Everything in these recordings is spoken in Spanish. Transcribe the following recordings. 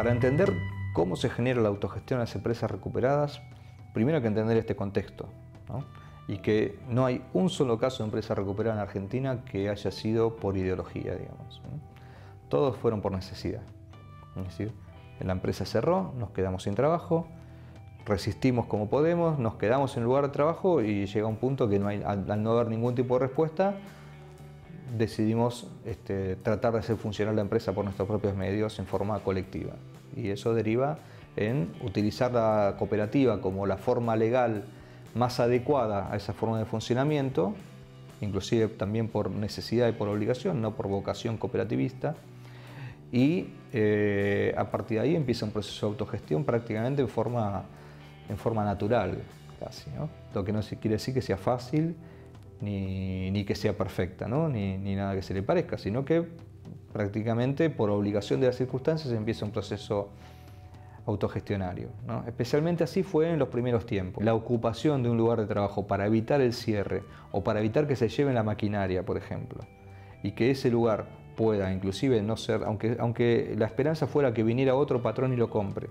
Para entender cómo se genera la autogestión en las empresas recuperadas, primero hay que entender este contexto. Y que no hay un solo caso de empresa recuperada en Argentina que haya sido por ideología, digamos. Todos fueron por necesidad. Es decir, la empresa cerró, nos quedamos sin trabajo, resistimos como podemos, nos quedamos en lugar de trabajo y llega un punto que al, no haber ningún tipo de respuesta, decidimos este, tratar de hacer funcionar la empresa por nuestros propios medios en forma colectiva. Y eso deriva en utilizar la cooperativa como la forma legal más adecuada a esa forma de funcionamiento, inclusive también por necesidad y por obligación, no por vocación cooperativista, y eh, a partir de ahí empieza un proceso de autogestión prácticamente en forma, en forma natural, casi. ¿no? Lo que no quiere decir que sea fácil ni, que sea perfecta, ¿no? ni, ni, nada que se le parezca, sino que prácticamente por obligación de las circunstancias empieza un proceso autogestionario. ¿no? Especialmente así fue en los primeros tiempos. La ocupación de un lugar de trabajo para evitar el cierre o para evitar que se lleven la maquinaria, por ejemplo, y que ese lugar pueda inclusive no ser, aunque, aunque la esperanza fuera que viniera otro patrón y lo compre,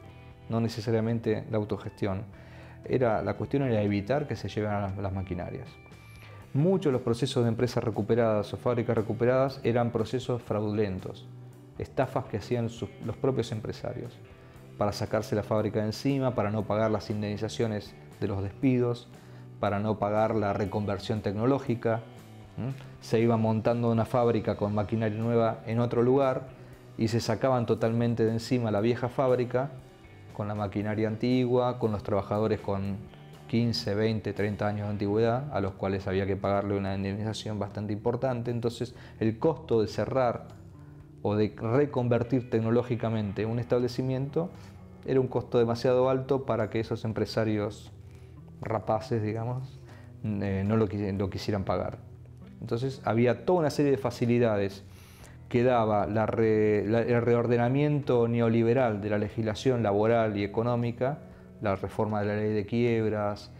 no necesariamente la autogestión. Era, la cuestión era evitar que se llevaran las, maquinarias. Muchos de los procesos de empresas recuperadas o fábricas recuperadas eran procesos fraudulentos, estafas que hacían los propios empresarios para sacarse la fábrica de encima, para no pagar las indemnizaciones de los despidos, para no pagar la reconversión tecnológica, se iba montando una fábrica con maquinaria nueva en otro lugar y se sacaban totalmente de encima la vieja fábrica con la maquinaria antigua, con los trabajadores con 15, 20, 30 años de antigüedad, a los cuales había que pagarle una indemnización bastante importante. Entonces, el costo de cerrar o de reconvertir tecnológicamente un establecimiento era un costo demasiado alto para que esos empresarios rapaces, digamos, eh, no lo quisieran pagar. Entonces había toda una serie de facilidades que daba el reordenamiento neoliberal de la legislación laboral y económica, la reforma de la ley de quiebras,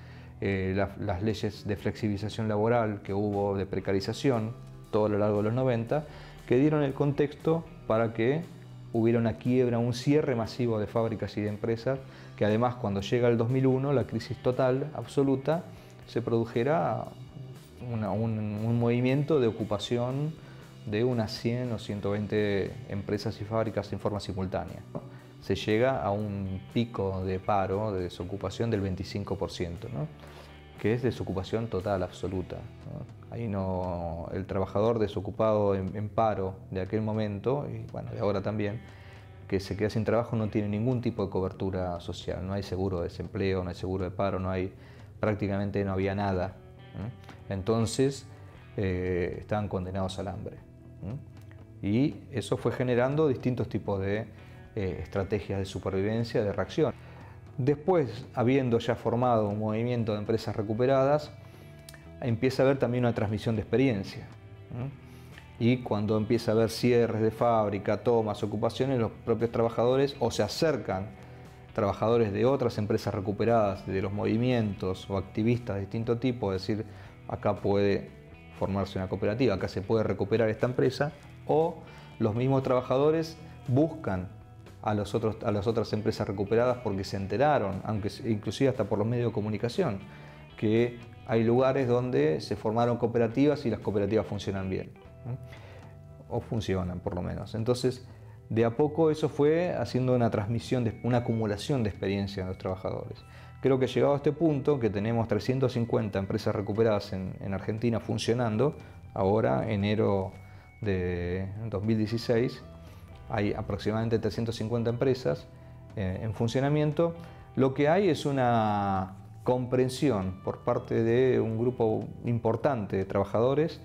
eh, las leyes de flexibilización laboral que hubo de precarización todo a lo largo de los 90, que dieron el contexto para que hubiera una quiebra, un cierre masivo de fábricas y de empresas, que además cuando llega el 2001, la crisis total, absoluta, se produjera un, movimiento de ocupación de unas 100 o 120 empresas y fábricas en forma simultánea. Se llega a un pico de paro, de desocupación del 25%, que es desocupación total, absoluta. Ahí no, el trabajador desocupado en, paro de aquel momento, y bueno, de ahora también, que se queda sin trabajo no tiene ningún tipo de cobertura social, no hay seguro de desempleo, no hay seguro de paro, no hay, prácticamente no había nada entonces eh, estaban condenados al hambre. Y eso fue generando distintos tipos de eh, estrategias de supervivencia, de reacción. Después, habiendo ya formado un movimiento de empresas recuperadas, empieza a haber también una transmisión de experiencia. Y cuando empieza a haber cierres de fábrica, tomas, ocupaciones, los propios trabajadores o se acercan trabajadores de otras empresas recuperadas, de los movimientos o activistas de distinto tipo, es decir, acá puede formarse una cooperativa, acá se puede recuperar esta empresa, o los mismos trabajadores buscan a, los otros, a las otras empresas recuperadas porque se enteraron, aunque inclusive hasta por los medios de comunicación, que hay lugares donde se formaron cooperativas y las cooperativas funcionan bien, o funcionan por lo menos. Entonces, de a poco eso fue haciendo una transmisión, de, una acumulación de experiencia de los trabajadores. Creo que llegado a este punto, que tenemos 350 empresas recuperadas en, Argentina funcionando, ahora, enero de 2016, hay aproximadamente 350 empresas eh, en funcionamiento. Lo que hay es una comprensión por parte de un grupo importante de trabajadores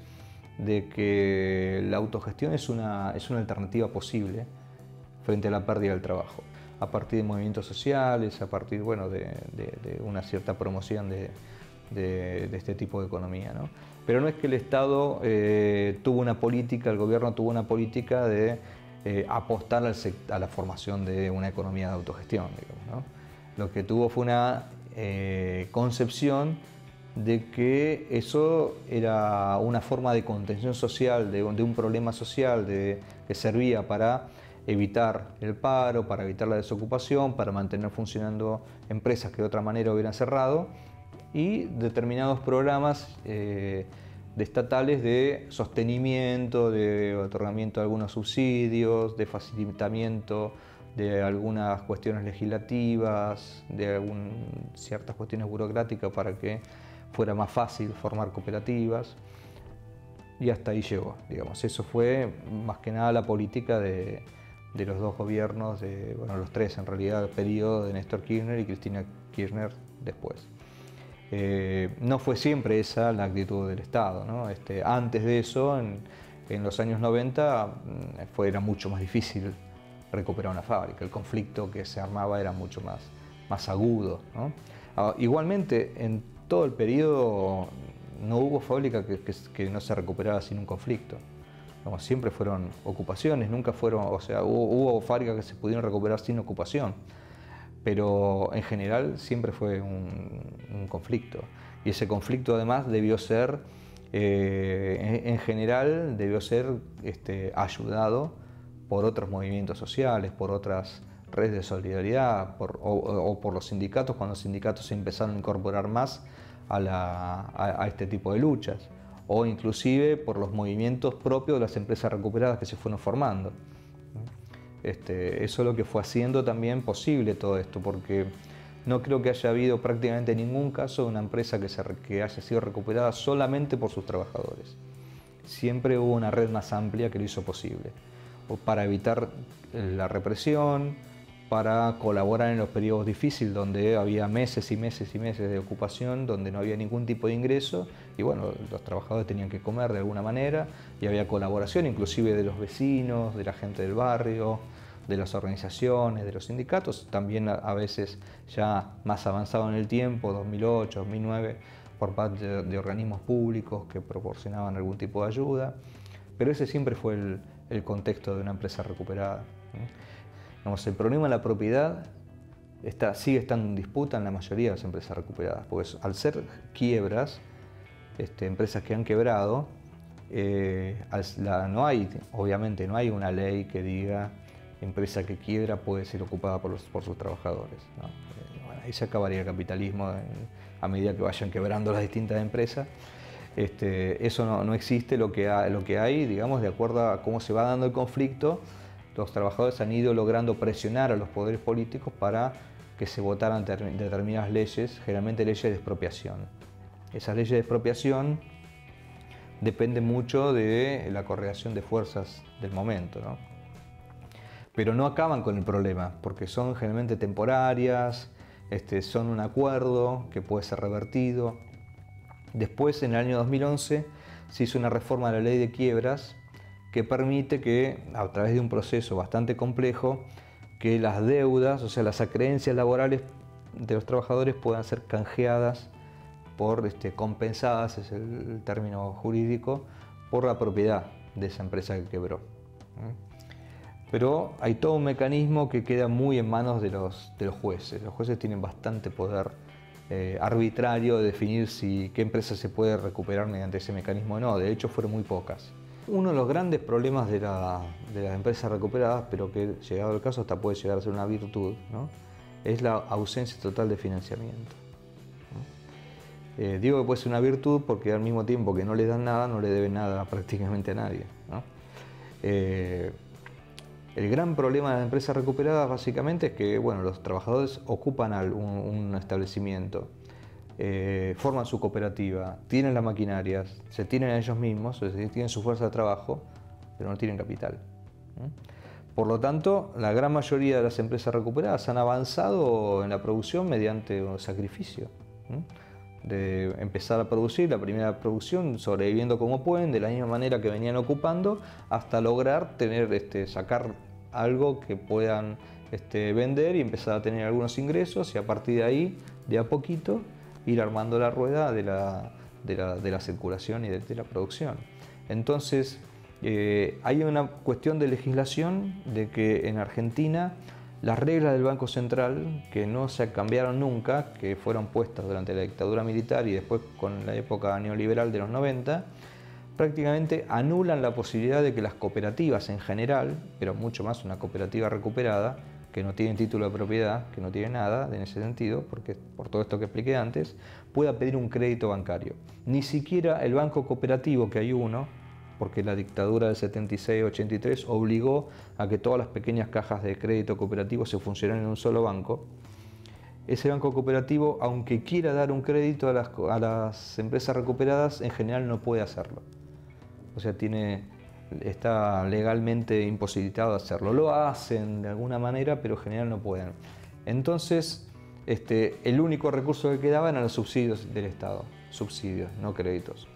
de que la autogestión es una, es una alternativa posible frente a la pérdida del trabajo, a partir de movimientos sociales, a partir bueno, de, una cierta promoción de, este tipo de economía. ¿no? Pero no es que el Estado eh, tuvo una política, el gobierno tuvo una política de eh, apostar a la formación de una economía de autogestión. Lo que tuvo fue una eh, concepción de que eso era una forma de contención social, de, un problema social que servía para evitar el paro, para evitar la desocupación, para mantener funcionando empresas que de otra manera hubieran cerrado y determinados programas eh, de estatales de sostenimiento, de otorgamiento de algunos subsidios, de facilitamiento de algunas cuestiones legislativas, de ciertas cuestiones burocráticas para que fuera más fácil formar cooperativas. Y hasta ahí llegó, digamos. Eso fue más que nada la política de, los dos gobiernos, de, bueno, los tres en realidad, el periodo de Néstor Kirchner y Cristina Kirchner después. Eh, no fue siempre esa la actitud del Estado. Este, antes de eso, en, los años 90, mm, fue, era mucho más difícil recuperar una fábrica. El conflicto que se armaba era mucho más, más agudo. Ah, igualmente, en todo el periodo no hubo fábrica que, no se recuperara sin un conflicto siempre fueron ocupaciones, nunca fueron, o sea, hubo, fábricas que se pudieron recuperar sin ocupación, pero en general siempre fue un, conflicto. Y ese conflicto además debió ser, eh, en, general, debió ser este, ayudado por otros movimientos sociales, por otras redes de solidaridad, o, por los sindicatos, cuando los sindicatos se empezaron a incorporar más a este tipo de luchas o inclusive por los movimientos propios de las empresas recuperadas que se fueron formando. Este, eso es lo que fue haciendo también posible todo esto, porque no creo que haya habido prácticamente ningún caso de una empresa que, que haya sido recuperada solamente por sus trabajadores. Siempre hubo una red más amplia que lo hizo posible, para evitar la represión, para colaborar en los periodos difíciles donde había meses y meses y meses de ocupación, donde no había ningún tipo de ingreso y bueno, los trabajadores tenían que comer de alguna manera y había colaboración inclusive de los vecinos, de la gente del barrio, de las organizaciones, de los sindicatos, también a, veces ya más avanzado en el tiempo, 2008, 2009, por parte de, organismos públicos que proporcionaban algún tipo de ayuda, pero ese siempre fue el, el contexto de una empresa recuperada el problema de la propiedad está, sigue estando en disputa en la mayoría de las empresas recuperadas, porque al ser quiebras, este, empresas que han quebrado, eh, no hay, obviamente no hay una ley que diga empresa que quiebra puede ser ocupada por, sus trabajadores. Eh, ahí se acabaría el capitalismo a medida que vayan quebrando las distintas empresas. Este, eso no, existe, lo que, lo que hay, digamos, de acuerdo a cómo se va dando el conflicto, los trabajadores han ido logrando presionar a los poderes políticos para que se votaran determinadas leyes, generalmente leyes de expropiación. Esas leyes de expropiación dependen mucho de la correlación de fuerzas del momento, pero no acaban con el problema, porque son generalmente temporarias, este, son un acuerdo que puede ser revertido. Después, en el año 2011, se hizo una reforma de la ley de quiebras que permite que, a través de un proceso bastante complejo, que las deudas, o sea, las acreencias laborales de los trabajadores puedan ser canjeadas por, este, compensadas, es el término jurídico, por la propiedad de esa empresa que quebró. Pero hay todo un mecanismo que queda muy en manos de los, de los jueces. Los jueces tienen bastante poder eh, arbitrario de definir si qué empresa se puede recuperar mediante ese mecanismo o no. De hecho, fueron muy pocas. Uno de los grandes problemas de, las empresas recuperadas, pero que llegado el caso hasta puede llegar a ser una virtud, es la ausencia total de financiamiento. Eh, digo que puede ser una virtud porque al mismo tiempo que no le dan nada, no le deben nada prácticamente a nadie. Eh, el gran problema de las empresas recuperadas básicamente es que bueno, los trabajadores ocupan un establecimiento eh, forman su cooperativa, tienen las maquinarias, se tienen a ellos mismos, es decir, tienen su fuerza de trabajo, pero no tienen capital. Por lo tanto, la gran mayoría de las empresas recuperadas han avanzado en la producción mediante un sacrificio. De empezar a producir la primera producción sobreviviendo como pueden, de la misma manera que venían ocupando, hasta lograr tener, este, sacar algo que puedan este, vender y empezar a tener algunos ingresos y a partir de ahí, de a poquito, ir armando la rueda de la, de la, circulación y de, la producción. Entonces, eh, hay una cuestión de legislación de que en Argentina las reglas del Banco Central, que no se cambiaron nunca, que fueron puestas durante la dictadura militar y después con la época neoliberal de los 90, prácticamente anulan la posibilidad de que las cooperativas en general, pero mucho más una cooperativa recuperada, que no tiene título de propiedad, que no tiene nada en ese sentido, porque por todo esto que expliqué antes, pueda pedir un crédito bancario. Ni siquiera el banco cooperativo, que hay uno, porque la dictadura del 76-83 obligó a que todas las pequeñas cajas de crédito cooperativo se funcionaran en un solo banco, ese banco cooperativo, aunque quiera dar un crédito a las, a las empresas recuperadas, en general no puede hacerlo. O sea, tiene, está legalmente imposibilitado hacerlo. Lo hacen de alguna manera, pero en general no pueden. Entonces, este, el único recurso que quedaba eran los subsidios del Estado, subsidios, no créditos.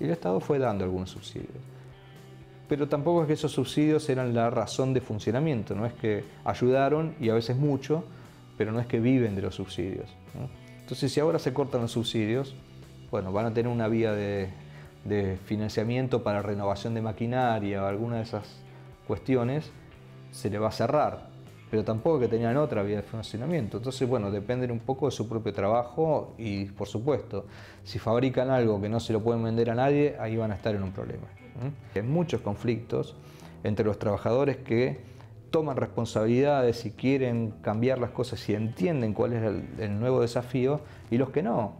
Y el Estado fue dando algunos subsidios. Pero tampoco es que esos subsidios eran la razón de funcionamiento, no es que ayudaron y a veces mucho, pero no es que viven de los subsidios. Entonces, si ahora se cortan los subsidios, bueno, van a tener una vía de, de financiamiento para renovación de maquinaria o alguna de esas cuestiones, se le va a cerrar. Pero tampoco que tenían otra vía de funcionamiento. Entonces, bueno, dependen un poco de su propio trabajo y, por supuesto, si fabrican algo que no se lo pueden vender a nadie, ahí van a estar en un problema. Hay muchos conflictos entre los trabajadores que toman responsabilidades y quieren cambiar las cosas y entienden cuál es el, el nuevo desafío y los que no,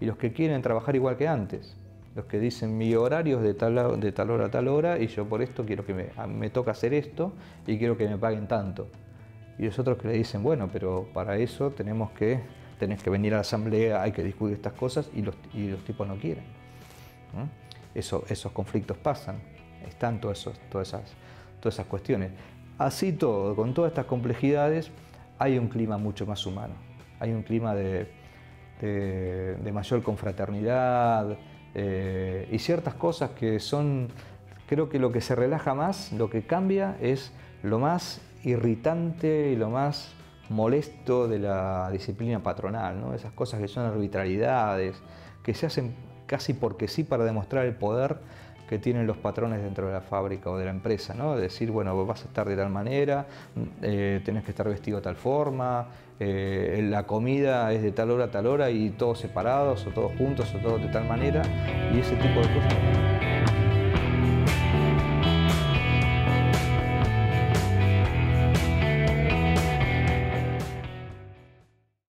y los que quieren trabajar igual que antes los que dicen mi horario es de tal, de tal hora a tal hora y yo por esto quiero que me, me toca hacer esto y quiero que me paguen tanto. Y los otros que le dicen, bueno, pero para eso tenemos que, tenés que venir a la asamblea, hay que discutir estas cosas y los, y los tipos no quieren. Eso, esos conflictos pasan, están todas esas, todas esas cuestiones. Así todo, con todas estas complejidades, hay un clima mucho más humano, hay un clima de, de, de mayor confraternidad, eh, y ciertas cosas que son, creo que lo que se relaja más, lo que cambia es lo más irritante y lo más molesto de la disciplina patronal, ¿no? esas cosas que son arbitrariedades, que se hacen casi porque sí para demostrar el poder que tienen los patrones dentro de la fábrica o de la empresa, ¿no? decir, bueno, vas a estar de tal manera, eh, tenés que estar vestido de tal forma, eh, la comida es de tal hora a tal hora y todos separados o todos juntos o todos de tal manera y ese tipo de cosas.